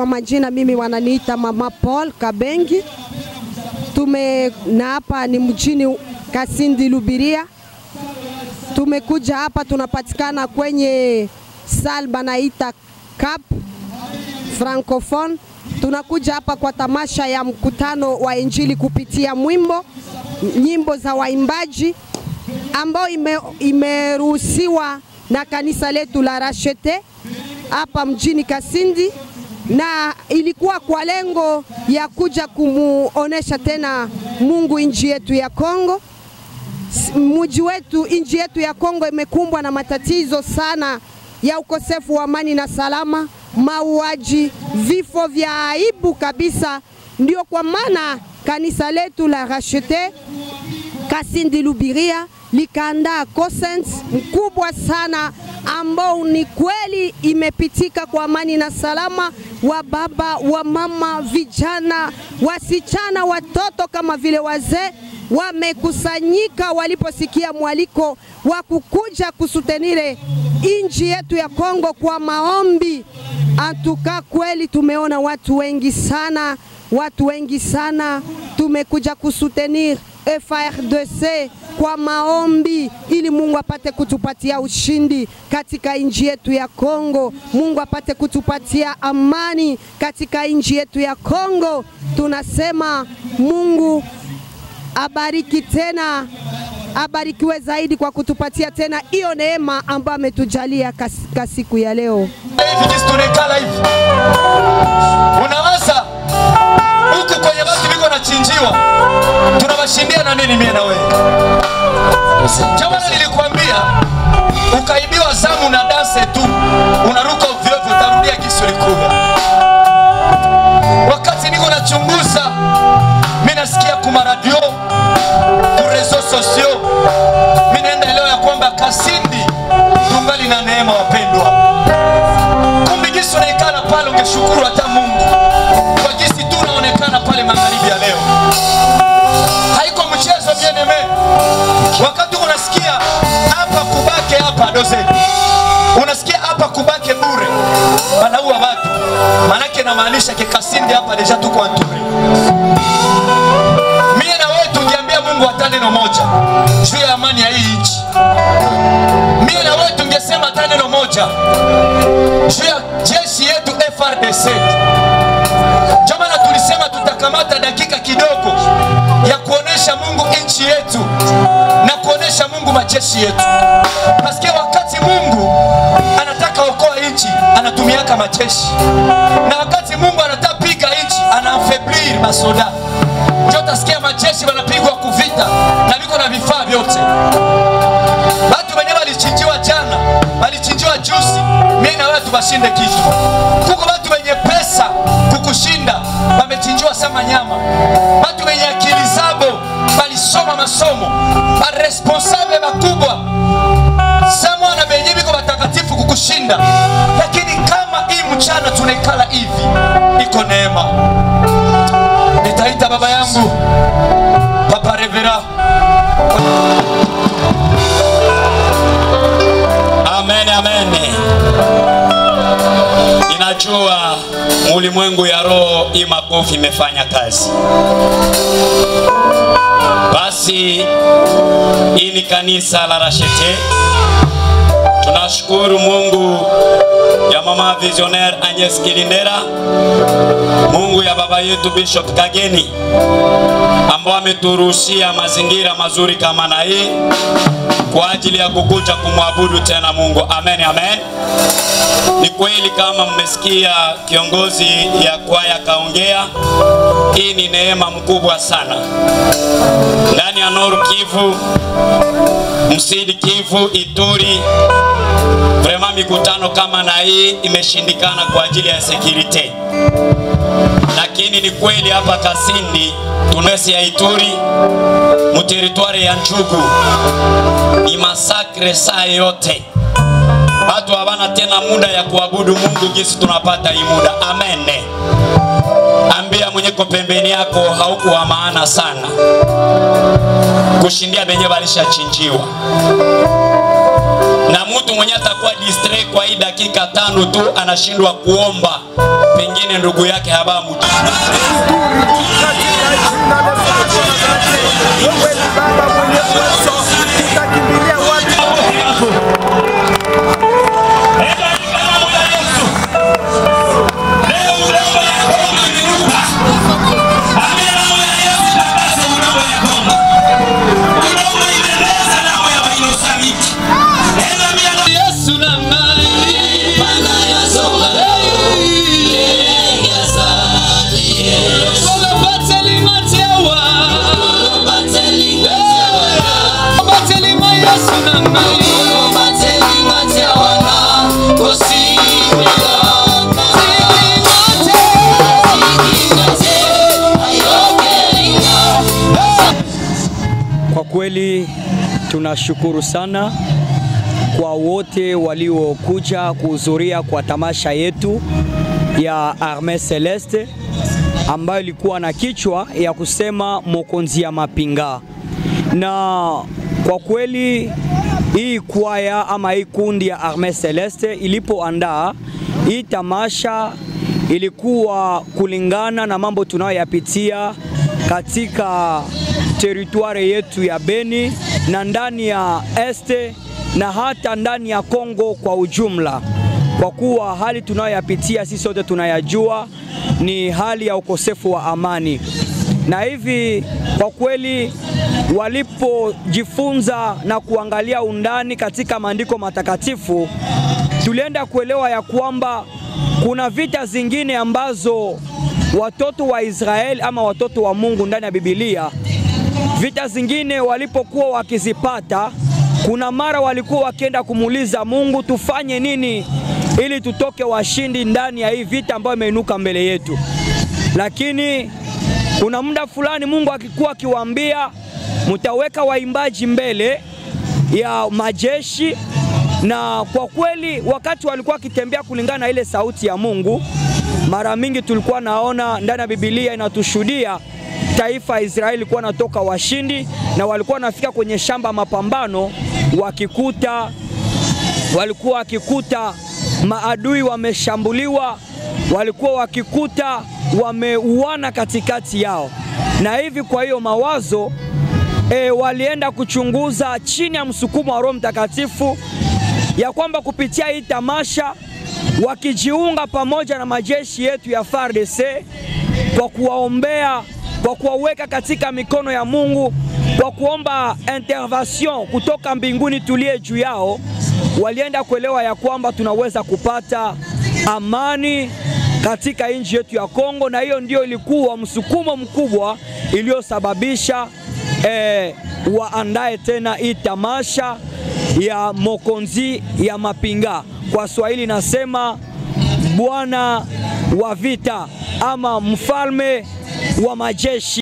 kwa majina mimi wananiita Mama Paul Kabengi. Tume na hapa ni mjini Kasindi Lubiria. Tumekuja hapa tunapatikana kwenye sal banaita Cap Francophone. Tunakuja hapa kwa tamasha ya mkutano wa Injili kupitia mwimbo nyimbo za waimbaji ambao ime, imeruhusiwa na kanisa letu la Rachete hapa mjini Kasindi, na ilikuwa kwa lengo ya kuja kumuonesha tena Mungu nchi yetu ya Kongo. Mji wetu, nchi yetu ya Kongo imekumbwa na matatizo sana ya ukosefu wa amani na salama, mauaji, vifo vya aibu kabisa. Ndio kwa maana kanisa letu la Rachete Kasindi Lubiria likaandaa consent mkubwa sana ambao ni kweli imepitika kwa amani na salama, wa baba wa mama, vijana, wasichana, watoto kama vile wazee wamekusanyika waliposikia mwaliko wa kukuja kusutenire inji yetu ya Kongo kwa maombi. Antuka kweli tumeona watu wengi sana, watu wengi sana tumekuja kusutenir FRDC kwa maombi ili Mungu apate kutupatia ushindi katika nchi yetu ya Kongo. Mungu apate kutupatia amani katika nchi yetu ya Kongo. Tunasema Mungu abariki tena, abarikiwe zaidi kwa kutupatia tena hiyo neema ambayo ametujalia kwa siku ya leo. Wakati manake namaanisha kikasindi hapa deja tuko anturi. Mie na wewe tungeambia Mungu hata neno moja juu ya amani ya hii nchi. Mie na wewe tungesema hata neno moja juu ya jeshi yetu FRDC. jamana tulisema tutakamata dakika kidogo ya kuonesha Mungu nchi yetu na kuonesha Mungu majeshi yetu, paske wakati Mungu anataka okoa nchi anatumiaka majeshi, Watu wenyewe walichinjiwa jana, walichinjiwa juzi, mimi na watu tubashinde kitu. Kuko watu wenye pesa kukushinda, wamechinjiwa sama nyama. Ninajua ulimwengu ya roho hii makofi imefanya kazi. Basi hii ni kanisa la Rashete. Tunashukuru Mungu ya mama visionaire Agnes Kilindera, Mungu ya baba yetu Bishop Kageni ambao ameturuhusia mazingira mazuri kama na hii kwa ajili ya kukuja kumwabudu tena Mungu. Amen, amen. Ni kweli kama mmesikia kiongozi ya kwaya kaongea, hii ni neema mkubwa sana ndani ya Nord Kivu, Msidi Kivu, Ituri. Vrema mikutano kama na hii imeshindikana kwa ajili ya security, lakini ni kweli hapa Kasindi tunesi ya Ituri muteritwari ya Njugu ni masakre saa yote, watu hawana tena muda ya kuabudu Mungu jinsi tunapata hii muda. Amen. Ambia mwenyeko pembeni yako haukuwa maana sana kushindia benye balishachinjiwa na mtu mwenye atakuwa distrait kwa hii dakika tano tu anashindwa kuomba, mwingine ndugu yake haba kweli tunashukuru sana kwa wote waliokuja kuhudhuria kwa tamasha yetu ya arme Celeste ambayo ilikuwa na kichwa ya kusema Mokonzi ya Mapinga. Na kwa kweli hii kwaya ama hii kundi ya arme Celeste ilipoandaa hii tamasha ilikuwa kulingana na mambo tunayoyapitia katika teritware yetu ya Beni na ndani ya este na hata ndani ya Kongo kwa ujumla, kwa kuwa hali tunayoyapitia sisi sote tunayajua ni hali ya ukosefu wa amani, na hivi kwa kweli walipojifunza na kuangalia undani katika maandiko matakatifu, tulienda kuelewa ya kwamba kuna vita zingine ambazo watoto wa Israeli ama watoto wa Mungu ndani ya Biblia, vita zingine walipokuwa wakizipata, kuna mara walikuwa wakienda kumuuliza Mungu, tufanye nini ili tutoke washindi ndani ya hii vita ambayo imeinuka mbele yetu. Lakini kuna muda fulani Mungu akikuwa akiwaambia, mtaweka waimbaji mbele ya majeshi na kwa kweli wakati walikuwa wakitembea kulingana na ile sauti ya Mungu, mara mingi tulikuwa naona ndani ya Biblia inatushuhudia taifa Israeli ilikuwa natoka washindi, na walikuwa wanafika kwenye shamba mapambano, wakikuta walikuwa wakikuta maadui wameshambuliwa, walikuwa wakikuta wameuana katikati yao, na hivi kwa hiyo mawazo e, walienda kuchunguza chini ya msukumo wa Roho Mtakatifu ya kwamba kupitia hii tamasha wakijiunga pamoja na majeshi yetu ya FARDC kwa kuwaombea, kwa kuwaweka katika mikono ya Mungu, kwa kuomba intervention kutoka mbinguni tulie juu yao, walienda kuelewa ya kwamba tunaweza kupata amani katika nchi yetu ya Kongo, na hiyo ndio ilikuwa msukumo mkubwa iliyosababisha eh, waandae tena hii tamasha ya Mokonzi ya Mapinga. Kwa Swahili nasema bwana wa vita ama mfalme wa majeshi.